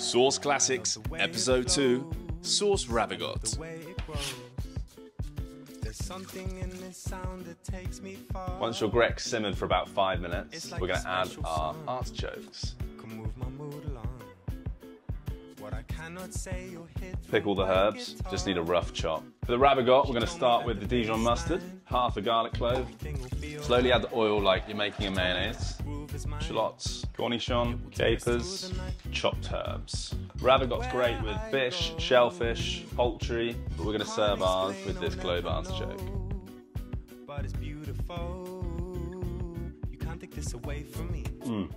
Sauce Classics, Episode 2, Sauce Ravigote. Once your grecque simmered for about five minutes, we're going to add our artichokes. Pick all the herbs, just need a rough chop. For the ravigote, we're going to start with the Dijon mustard, half a garlic clove. Slowly add the oil like you're making a mayonnaise. Shallots, cornichon, capers, chopped herbs. Ravigote's great with fish, shellfish, poultry, but we're going to serve ours with this globe artichoke. But it's beautiful. You can't take this away from me. Mm.